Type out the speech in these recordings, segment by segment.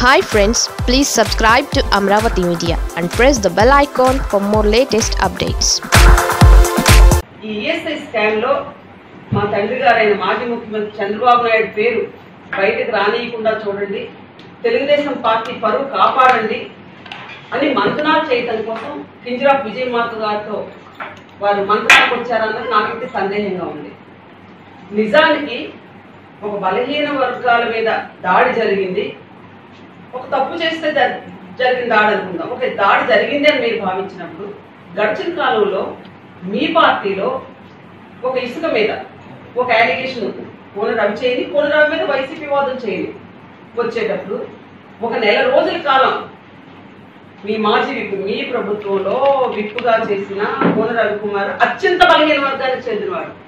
Hi friends please subscribe to Amaravati media and press the bell icon for more latest updates ఈ ESI స్కామ్లో మా తండ్రి గారైన మాజీ ముఖ్యమంత్రి చంద్రబాబు నాయుడు పేరు బయటకు రానియకుండా చూడండి. తెలుగుదేశం పార్టీ పరువు కాపాడండి అని మంతనాలు చేయటం కోసం కింజరాఫ్ విజయమాత గారితో వారు మంతనాలకు వచ్చారన్నది నాకైతే సందేహంగా ఉంది. నిజానికి ఒక బలహీన వర్గాల మీద దాడి జరిగింది. ఒక తప్పు చేస్తే జ- జరిగిన దాడి అనుకుందాం. ఒక దాడి జరిగింది అని మీరు భావించినప్పుడు గడిచిన కాలంలో మీ పార్టీలో ఒక ఇసుక మీద ఒక అలిగేషన్ ఉంది. కోన రవి చేయండి కోన రవి మీద వైసీపీ వాదం చేయండి. వచ్చేటప్పుడు ఒక నెల రోజుల కాలం మీ మాజీ విప్ మీ ప్రభుత్వంలో విప్పుగా చేసిన కోన రవికుమార్ అత్యంత బలహీన వర్గానికి చెందినవాడు.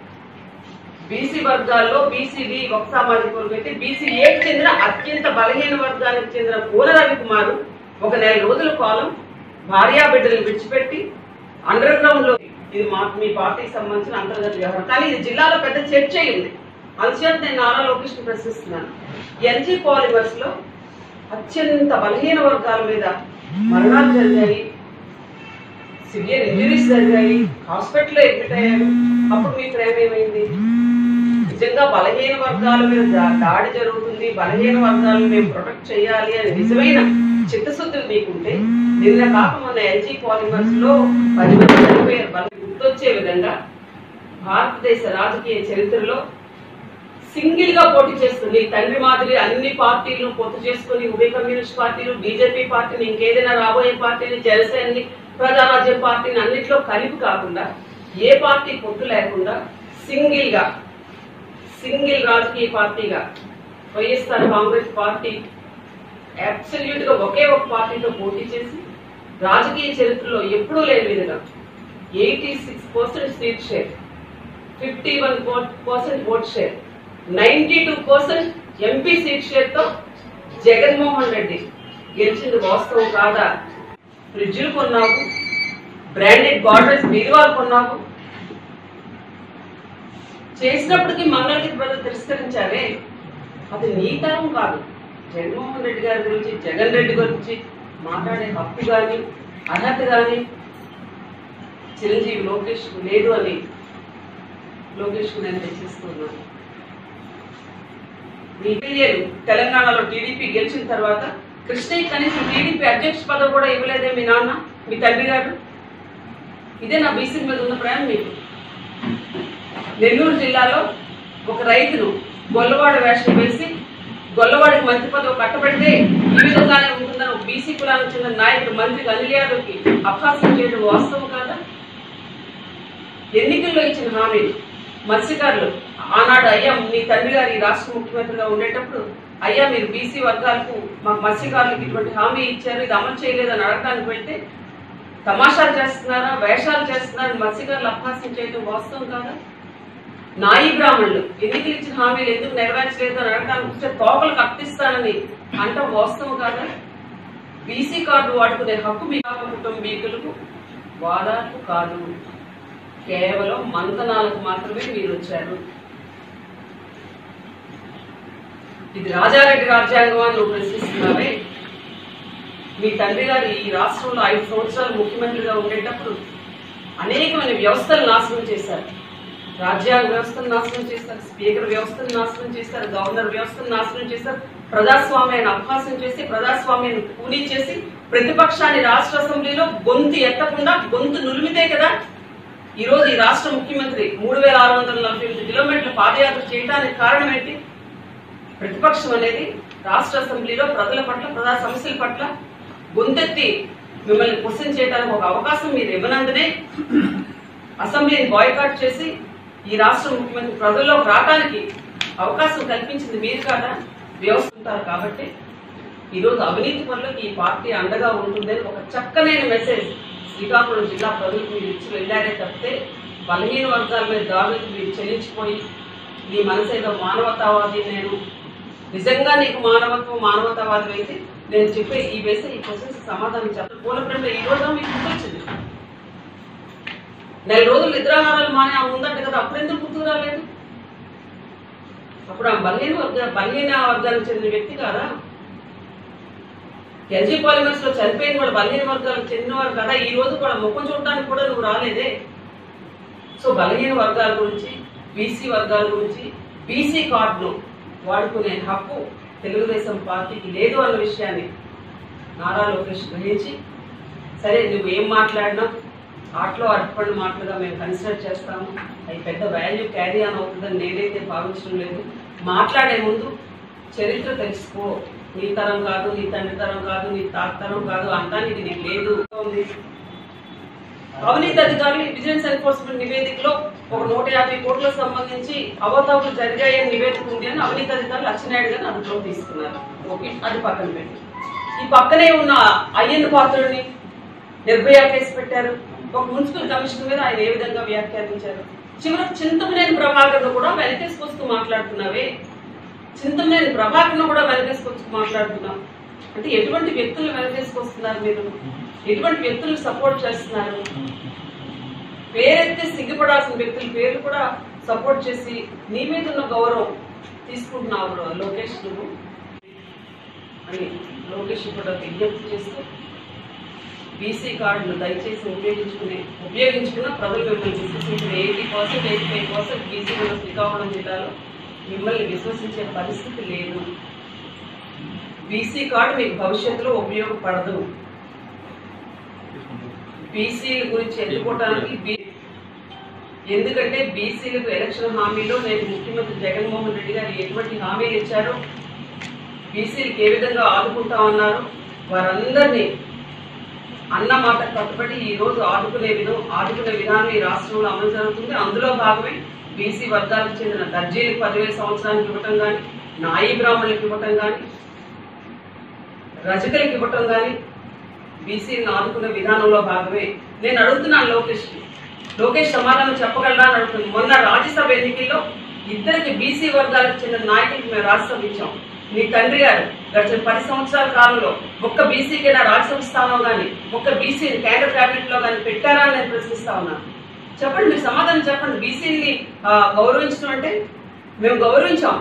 బీసీ వర్గాల్లో బీసీడి ఒక సామాజిక వర్గం అయితే బీసీ ఏకి చెందిన అత్యంత బలహీన వర్గానికి చెందిన పూల రవికుమార్ ఒక నెల రోజుల కాలం భార్యా బిడ్డలను విడిచిపెట్టి అండర్ గ్రౌండ్లో ఇది మా మీ పార్టీకి సంబంధించిన అంతర్గత వ్యవహారం. కానీ ఇది జిల్లాలో పెద్ద చర్చ అయింది. అందుచేత నేను నారా లోకేష్ ప్రశ్నిస్తున్నాను. ఎన్జీ పాలిమర్స్లో అత్యంత బలహీన వర్గాల మీద మరణాలు జరిగాయి. సివియర్ ఇంజరీస్ జరిగాయి. హాస్పిటల్లో అడ్మిట్ అయ్యారు. అప్పుడు మీ ప్రేమ ఏమైంది? నిజంగా బలహీన వర్గాల మీద దాడి జరుగుతుంది. బలహీన వర్గాలను మేము ప్రొటెక్ట్ చేయాలి అని నిజమైన చిత్తశుద్ధి మీకుంటే నిన్న కాక మొన్న ఎల్జీ పాలిమర్స్లో పది మంది చనిపోయారు. గుర్తొచ్చే విధంగా భారతదేశ రాజకీయ చరిత్రలో సింగిల్గా పోటీ చేస్తుంది. తండ్రి మాదిరి అన్ని పార్టీలను పొత్తు చేసుకుని ఉభయ కమ్యూనిస్ట్ పార్టీలు బీజేపీ పార్టీని ఇంకేదైనా రాబోయే పార్టీని జనసేనని ప్రజారాజ్యం పార్టీని అన్నింటిలో కలిపి కాకుండా ఏ పార్టీ పొత్తు లేకుండా సింగిల్గా సింగిల్ రాజకీయ పార్టీగా వైఎస్ఆర్ కాంగ్రెస్ పార్టీ అబ్సల్యూట్గా ఒకే ఒక పార్టీతో పోటీ చేసి రాజకీయ చరిత్రలో ఎప్పుడూ లేని విధంగా eighty six percent seat share fifty one percent vote share ninety two percent MP seat షేర్తో Jaganmohan Reddy గెలిచింది వాస్తవం కాదా? ఫ్రిడ్జ్లు కొన్నావు బ్రాండెడ్ గాడ్రెస్ బీరువాలు కొన్నావు చేసినప్పటికీ మంగళగిరి ప్రజలు తిరస్కరించారే? అది నీ తరం కాదు. జగన్మోహన్ రెడ్డి గారి గురించి జగన్ రెడ్డి గురించి మాట్లాడే హక్కు కానీ అర్హత కానీ చిరంజీవి లోకేష్ లేదు అని లోకేష్ నేను హెచ్చరిస్తున్నాను. మీ ఎమ్మెల్యేలు తెలంగాణలో టీడీపీ గెలిచిన తర్వాత కృష్ణయ్య కనీసం టీడీపీ అధ్యక్ష పదవి కూడా ఇవ్వలేదే మీ నాన్న మీ తండ్రి గారు? ఇదే నా బీసీ మీద ఉన్న ప్రేమ మీకు. నెల్లూరు జిల్లాలో ఒక రైతును గొల్లవాడ వేషం వేసి గొల్లవాడికి మంత్రి పదవి కట్టబెడితే ఈ విధంగానే ఉంటుందని బీసీ కులానికి చెందిన నాయకుడు మంత్రి అనిల్ యాదవ్కి అభ్యాసం చేయడం వాస్తవం కాదా? ఎన్నికల్లో ఇచ్చిన హామీలు మత్స్యకారులు ఆనాడు అయ్యా మీ తండ్రి గారు ఈ రాష్ట్ర ముఖ్యమంత్రిగా ఉండేటప్పుడు అయ్యా మీరు బీసీ వర్గాలకు మా మత్స్యకారులకు ఇటువంటి హామీ ఇచ్చారు ఇది అమలు చేయలేదని అడగడానికి వెళ్తే తమాషాలు చేస్తున్నారా వేషాలు చేస్తున్నారని మత్స్యకారులు అభ్యాసం చేయడం వాస్తవం కాదా? నాయి బ్రాహ్మణులు. ఎన్నికలు ఇచ్చిన హామీలు? ఎందుకు నెరవేర్చలేదు అని అడగడానికి తోకలు కప్పిస్తానని. అంటాం వాస్తవం కాదా? బీసీ కార్డు వాడుకునే హక్కు మీ కుటుంబీకులకు వాదాలకు కాదు. కేవలం మంతనాలకు మాత్రమే మీరు వచ్చారు. ఇది రాజారెడ్డి రాజ్యాంగం అని నువ్వు ప్రశ్నిస్తున్నావే. మీ తండ్రి గారు ఈ రాష్ట్రంలో ఐదు సంవత్సరాలు ముఖ్యమంత్రిగా ఉండేటప్పుడు అనేకమైన వ్యవస్థలు నాశనం చేశారు. రాజ్యాంగ వ్యవస్థను నాశనం చేశారు స్పీకర్ వ్యవస్థను నాశనం చేశారు గవర్నర్ వ్యవస్థను నాశనం చేశారు ప్రజాస్వామ్యాన్ని అభ్యాసం చేసి ప్రజాస్వామ్యాన్ని కూలీ చేసి ప్రతిపక్షాన్ని రాష్ట్ర అసెంబ్లీలో గొంతు ఎత్తకుండా గొంతు నులిమితే కదా? ఈ రోజు ఈ రాష్ట్ర ముఖ్యమంత్రి మూడు వేల ఆరు వందల నలభై ఎనిమిది కిలోమీటర్ల పాదయాత్ర చేయడానికి కారణం ఏంటి? ప్రతిపక్షం అనేది రాష్ట్ర అసెంబ్లీలో ప్రజల పట్ల ప్రజా సమస్యల పట్ల గొంతెత్తి మిమ్మల్ని క్వశ్చన్ చేయడానికి ఒక అవకాశం మీరు ఇవ్వనందునే అసెంబ్లీని బాయ్కాట్ చేసి ఈ రాష్ట్ర ముఖ్యమంత్రి ప్రజల్లోకి రావడానికి అవకాశం కల్పించింది మీరు కాదా? వ్యవస్థ కాబట్టి ఈరోజు అవినీతి పనులకు ఈ పార్టీ అండగా ఉంటుందని ఒక చక్కనైన మెసేజ్ శ్రీకాకుళం జిల్లా ప్రజలకు మీరు ఇచ్చి వెళ్ళారే తప్పితే బలహీన వర్గాల మీద దాడులకు మీరు చెల్లించిపోయి నీ మనసు ఏదో మానవతావాది నేను. నిజంగా నీకు మానవత్వం మానవతావాదం అయితే నేను చెప్పే ఈ వేసే ఈ క్వశ్చన్స్ సమాధానం చెప్పాలి పూల ప్రేమ ఈ రోజు మీకు గుర్తొచ్చింది. నెల రోజులు నిద్రాహారాలు మానే ఆ ఉందంట కదా అప్పుడెందుకు గుర్తుకు రాలేదు? అప్పుడు ఆ బలహీన వర్గ బలహీన వర్గానికి చెందిన వ్యక్తి కాదా ఎల్జీ పాలిమర్స్లో చనిపోయిన వాళ్ళు బలహీన వర్గాలకు చెందినవారు కదా ఈ రోజు వాళ్ళ ముఖం చూడడానికి కూడా నువ్వు రాలేదే? సో బలహీన వర్గాల గురించి బీసీ వర్గాల గురించి బీసీ కార్డును వాడుకునే హక్కు తెలుగుదేశం పార్టీకి లేదు అన్న విషయాన్ని నారా లోకేష్ గ్రహించి సరే నువ్వు ఏం మాట్లాడినా ఆటలో అర్పణ మాటలుగా మేము కన్సిడర్ చేస్తాము. అది పెద్ద వాల్యూ క్యారీ ఆన్ అవుతుందని నేనైతే భావించడం లేదు. మాట్లాడే ముందు చరిత్ర తెలుసుకో నీ తరం కాదు నీ తండ్రి తరం కాదు నీ తాత తరం కాదు అంతా నీకు నీకు లేదు. అవినీతి అధికారులు విజిలెన్స్ ఎన్ఫోర్స్మెంట్ నివేదికలో ఒక నూట యాభై కోట్లకు సంబంధించి అవతాపులు జరిగాయని నివేదిక ఉంది అని అవినీతి అధికారులు లక్ష్మీనాయుడు గారిని అదుపులో తీసుకున్నారు. ఓకే అది పక్కన పెట్టి. ఈ పక్కనే ఉన్న అయ్యన్న పాత్రుడిని నిర్భయ కేసు పెట్టారు. ఒక మున్సిపల్ కమిషన్ మీద ఆయన ఏ విధంగా వ్యాఖ్యానించారు? చివరికి చింతమనేని ప్రభాకర్ను కూడా వెనకేసుకొస్తూ మాట్లాడుతున్నావే. చింతమనేని ప్రభాకర్ను కూడా వెనకేసుకొస్తూ మాట్లాడుతున్నాం. అంటే ఎటువంటి వ్యక్తులు వెనకేసుకొస్తున్నారు మీరు? ఎటువంటి వ్యక్తులు సపోర్ట్ చేస్తున్నారు? పేరెత్తే సిగ్గుపడాల్సిన వ్యక్తుల పేర్లు కూడా సపోర్ట్ చేసి నీ మీద ఉన్న గౌరవం తీసుకుంటున్నావు లోకేష్ నువ్వు అని లోకేష్ కూడా విజ్ఞప్తి చేస్తూ బీసీ కార్డును దయచేసి ఉపయోగించుకునే ఉపయోగించుకున్న ప్రజలు మిమ్మల్ని విశ్వసించిన eighty percent eighty five percent BC Srikakulam జిల్లాలో మిమ్మల్ని విశ్వసించే పరిస్థితి లేదు. బీసీ కార్డు మీకు భవిష్యత్తులో ఉపయోగపడదు. బీసీల గురించి ఎన్నుకోవడానికి ఎందుకంటే బీసీలకు ఎలక్షన్ హామీలో నేను ముఖ్యమంత్రి జగన్మోహన్ రెడ్డి గారు ఎటువంటి హామీలు ఇచ్చారో బీసీలకు ఏ విధంగా ఆదుకుంటా ఉన్నారు వారందరినీ అన్న మాట కట్టుబడి ఈ రోజు ఆదుకునే విధం ఆదుకునే విధానం ఈ రాష్ట్రంలో అమలు జరుగుతుంది. అందులో భాగమే బీసీ వర్గాలకు చెందిన దర్జీలకు పదివేల సంవత్సరానికి ఇవ్వటం కానీ నాయి బ్రాహ్మణులకు ఇవ్వటం కానీ రజకులకు ఇవ్వటం కానీ బీసీని ఆదుకునే విధానంలో భాగమే. నేను అడుగుతున్నాను లోకేష్ లోకేష్ సమాధానం చెప్పగలరా అని అడుగుతుంది మొన్న రాజ్యసభ ఎన్నికల్లో ఇద్దరికి బీసీ వర్గాలకు చెందిన నాయకులకు మేము రాజ్యసభ ఇచ్చాం. మీ తండ్రి గారు. గడిచిన పది సంవత్సరాల కాలంలో ఒక్క బీసీకి రాజ్యసభ స్థానంలో కానీ ఒక్క బీసీ కేంద్ర క్యాబినెట్లో లో కానీ పెట్టారా అని నేను ప్రశ్నిస్తా ఉన్నాను చెప్పండి మీరు సమాధానం చెప్పండి. బీసీని గౌరవించడం అంటే? మేము గౌరవించాం.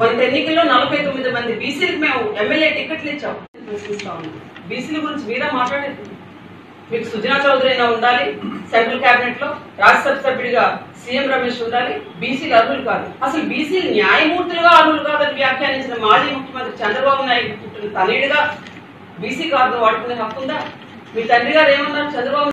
మన ఎన్నికల్లో నలభై తొమ్మిది మంది బీసీలకు మేము ఎమ్మెల్యే టికెట్లు ఇచ్చాం ప్రశ్నిస్తా ఉన్నాం. బీసీల గురించి మీరే మాట్లాడేది? మీకు సుజనా చౌదరి అయినా ఉండాలి సెంట్రల్ క్యాబినెట్లో లో రాజ్యసభ సభ్యుడిగా సీఎం రమేష్ ఉండాలి బీసీలు అర్హులు కాదు. అసలు బీసీలు న్యాయమూర్తులుగా అర్హులు కాదని వ్యాఖ్యానించిన మాజీ ముఖ్యమంత్రి చంద్రబాబు నాయుడు పుట్టిన తనయుడిగా బీసీ కార్డు వాడుకునే హక్కు ఉందా? మీ తండ్రి గారు ఏమన్నారు? చంద్రబాబు